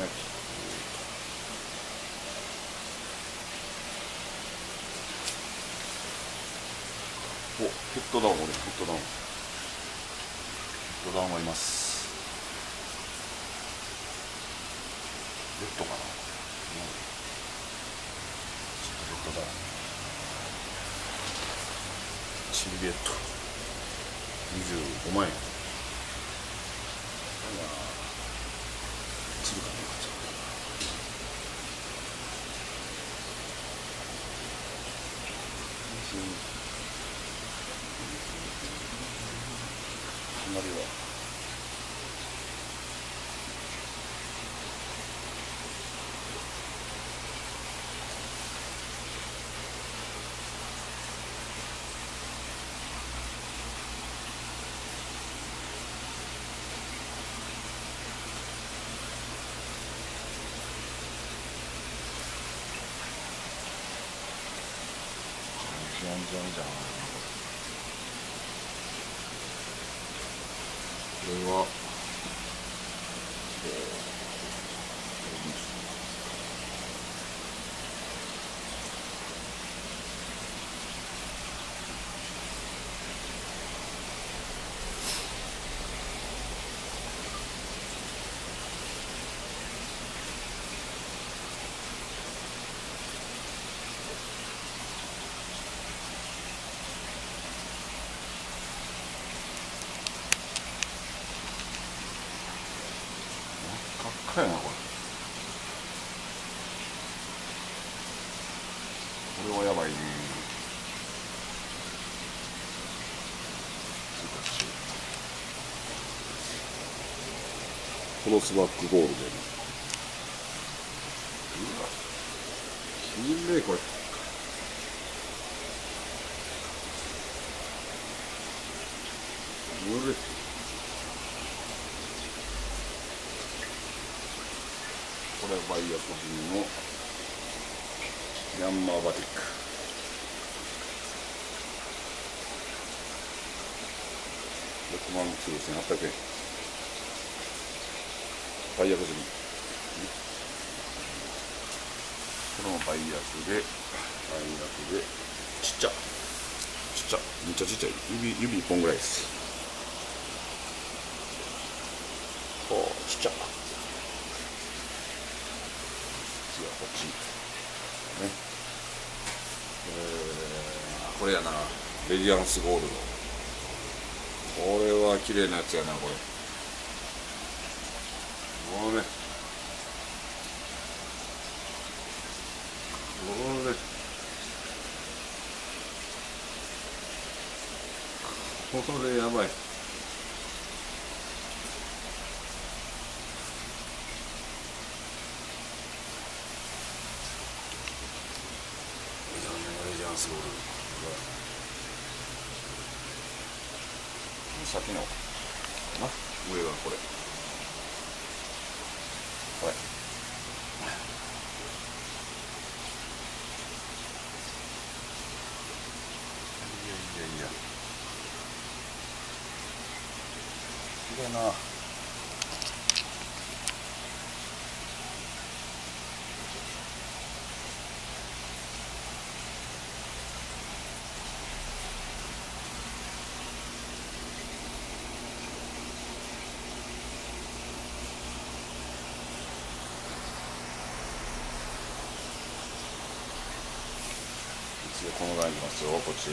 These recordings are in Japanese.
ねおヘッドダウン俺ヘッドダウン。ヘッドダウンがいます。ベッドかな、うん、ちょっとヘッドダウンチリベッド25万円チリかな隣はじゃんじゃんこれは、えー真っ赤っかやなこれ。これはやばいね。クロスバックゴールデン。うわ。きれいこれうれこれバイアコビのヤンマーバティック。6万9800円バイアコビこれもバイアスでバイアスでちっちゃ。ちっちゃ。めっちゃちっちゃい。指指1本ぐらいです。ほうちっちゃ次はこっち。ね。えー、これやな。レディアンスゴールド。これは綺麗なやつやなこれ。これこれこれやばい。スゴールド先のな上がこれ。これ。いやいやいや綺麗なこのラインいきますよこっち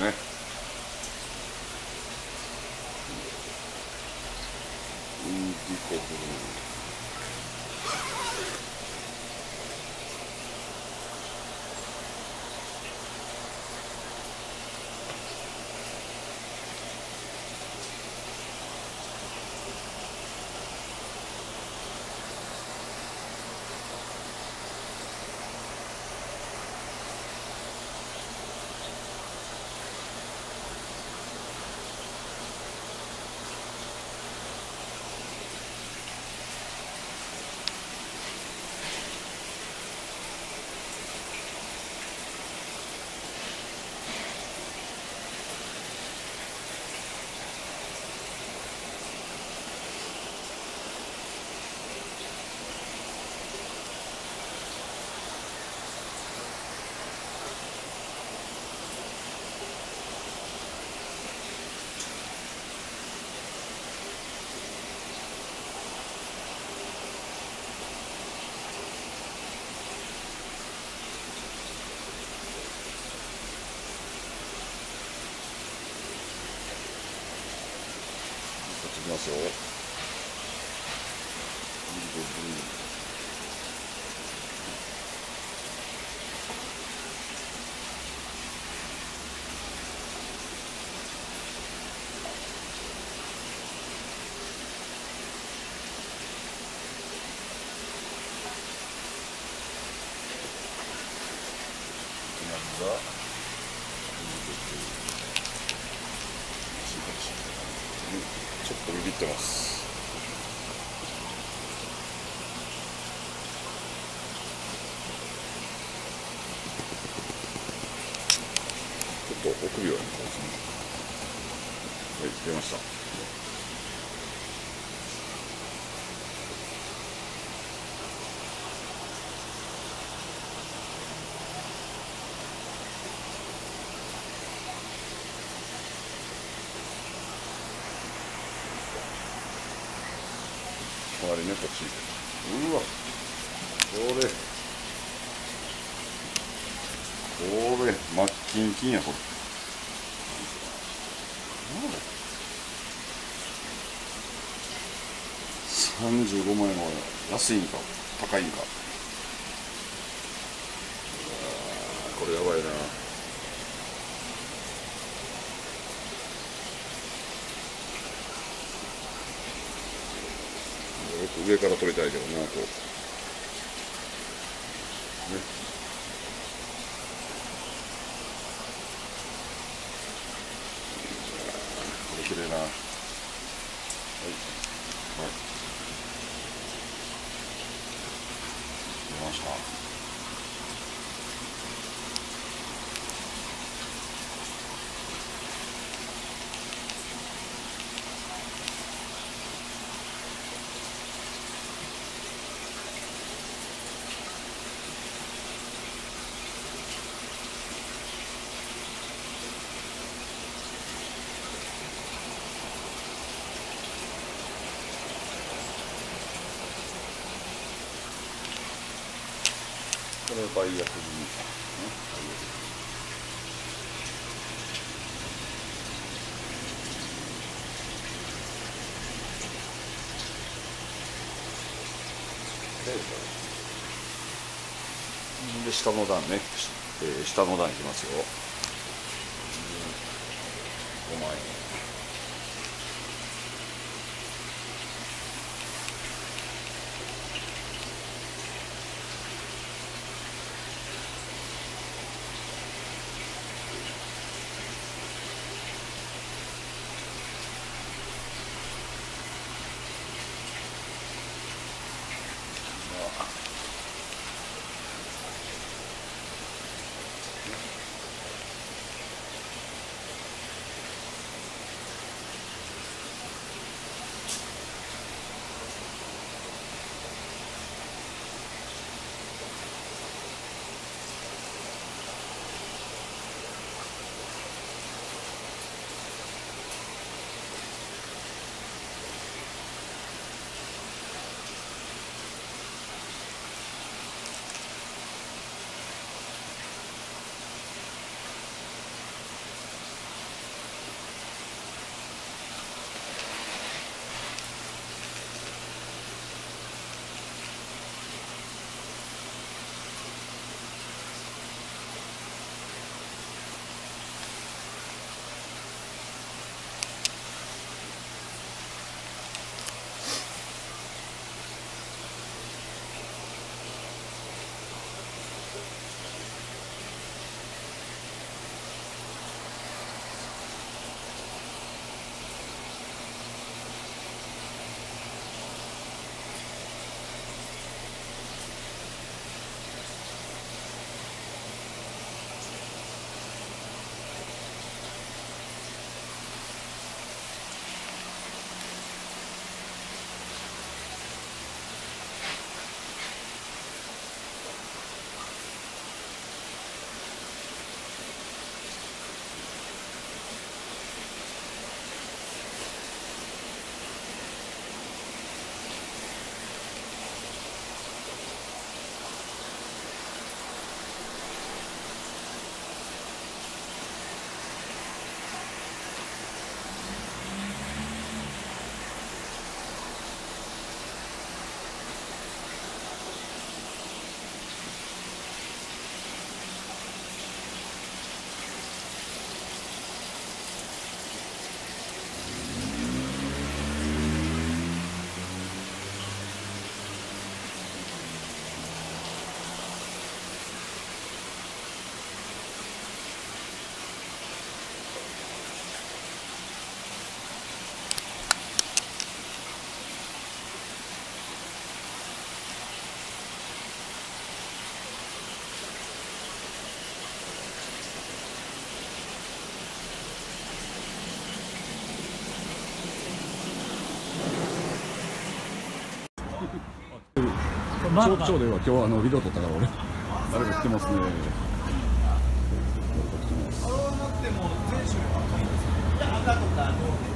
ね。インディコブルーきますよがちょっとビビってます。ちょっと臆病にですねはい出ました。隣ねこっちうわこれ。これ真っキンキンやこれ。35万円は安いんか。高いんか。これやばいな。上から撮りたいけどなとね。これ綺麗な。はい。はい出ましたこれ倍焼きに、ね、で下の段ね、えー、下の段いきますよ。まあ、超超では今日はあのリド取ったから俺誰来てますね。てす